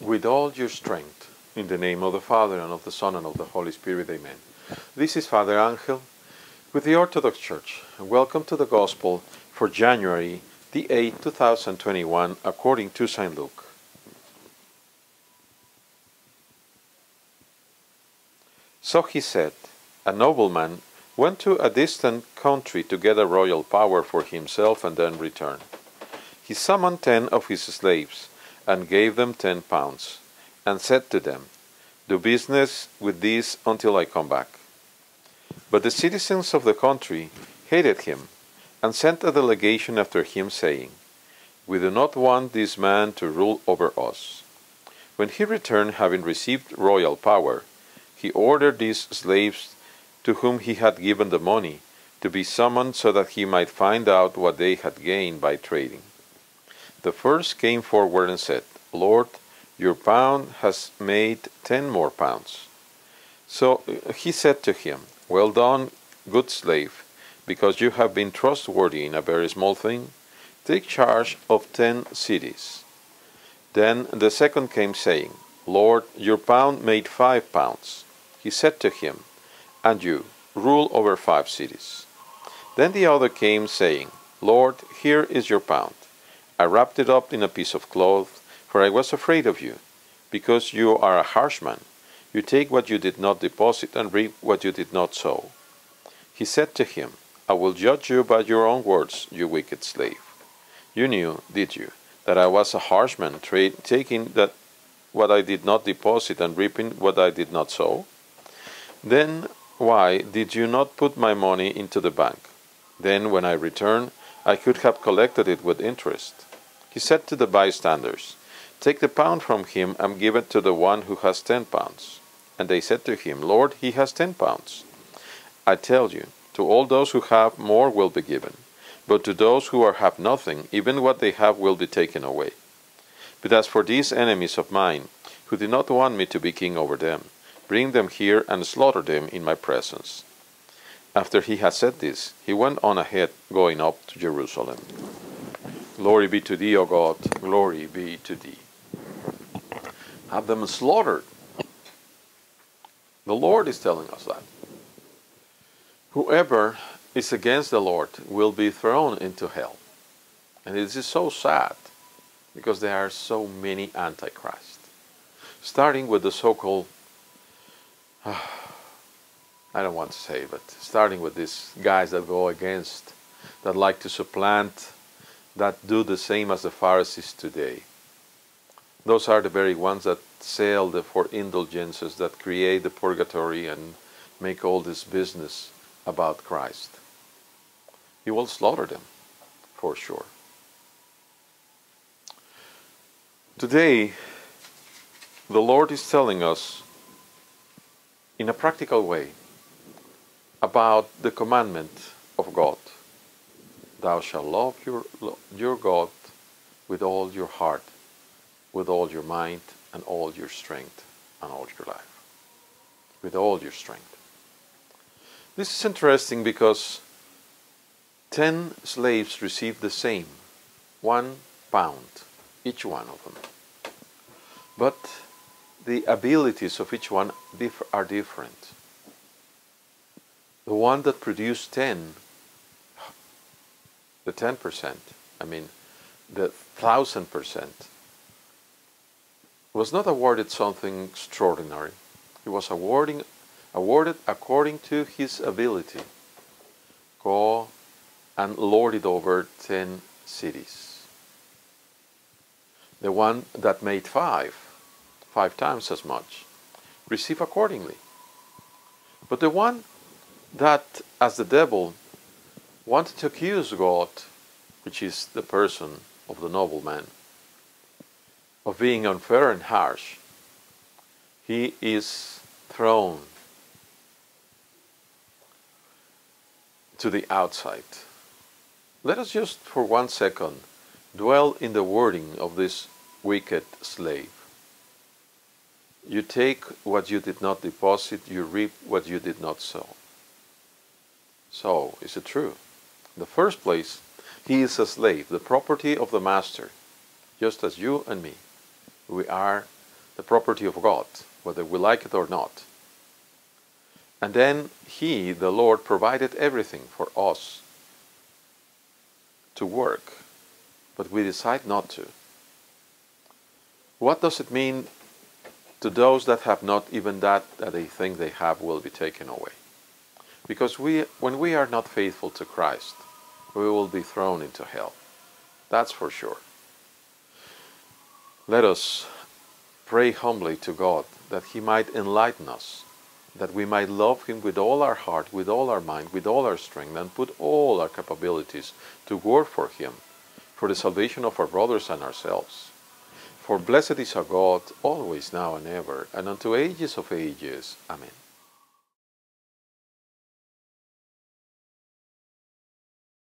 with all your strength. In the name of the Father, and of the Son, and of the Holy Spirit, amen. This is Father Angel with the Orthodox Church, and welcome to the Gospel for January the 8th, 2021, according to St. Luke. So he said, A nobleman went to a distant country to get a royal power for himself and then return. He summoned ten of his slaves and gave them ten pounds, and said to them, Do business with these until I come back. But the citizens of the country hated him, and sent a delegation after him, saying, We do not want this man to rule over us. When he returned, having received royal power, he ordered these slaves to whom he had given the money to be summoned so that he might find out what they had gained by trading. The first came forward and said, Lord, your pound has made ten more pounds. So uh, he said to him, Well done, good slave, because you have been trustworthy in a very small thing. Take charge of ten cities. Then the second came, saying, Lord, your pound made five pounds. He said to him, And you, rule over five cities. Then the other came, saying, Lord, here is your pound. I wrapped it up in a piece of cloth, for I was afraid of you, because you are a harsh man. You take what you did not deposit and reap what you did not sow. He said to him, I will judge you by your own words, you wicked slave. You knew, did you, that I was a harsh man, taking that what I did not deposit and reaping what I did not sow? Then why did you not put my money into the bank? Then, when I return, I could have collected it with interest. He said to the bystanders, Take the pound from him and give it to the one who has ten pounds. And they said to him, Lord, he has ten pounds. I tell you, to all those who have, more will be given. But to those who are, have nothing, even what they have will be taken away. But as for these enemies of mine, who did not want me to be king over them, Bring them here and slaughter them in my presence. After he had said this, he went on ahead, going up to Jerusalem. Glory be to thee, O God, glory be to thee. Have them slaughtered. The Lord is telling us that. Whoever is against the Lord will be thrown into hell. And it is so sad because there are so many antichrists. Starting with the so called I don't want to say, but starting with these guys that go against, that like to supplant, that do the same as the Pharisees today. Those are the very ones that sell the for indulgences, that create the purgatory and make all this business about Christ. He will slaughter them, for sure. Today, the Lord is telling us in a practical way about the commandment of God. Thou shalt love your, your God with all your heart, with all your mind, and all your strength, and all your life. With all your strength. This is interesting because ten slaves received the same, one pound, each one of them. But the abilities of each one are different. The one that produced 10, the 10%, I mean, the 1000%, was not awarded something extraordinary. He was awarding, awarded according to his ability. Go and lord it over 10 cities. The one that made five five times as much, receive accordingly. But the one that, as the devil, wanted to accuse God, which is the person of the nobleman, of being unfair and harsh, he is thrown to the outside. Let us just for one second dwell in the wording of this wicked slave. You take what you did not deposit, you reap what you did not sow. So, is it true? In the first place, he is a slave, the property of the master, just as you and me. We are the property of God, whether we like it or not. And then He, the Lord, provided everything for us to work, but we decide not to. What does it mean to those that have not even that that they think they have will be taken away? Because we, when we are not faithful to Christ, we will be thrown into hell. That's for sure. Let us pray humbly to God that He might enlighten us, that we might love Him with all our heart, with all our mind, with all our strength, and put all our capabilities to work for Him, for the salvation of our brothers and ourselves. For blessed is our God, always, now, and ever, and unto ages of ages. Amen.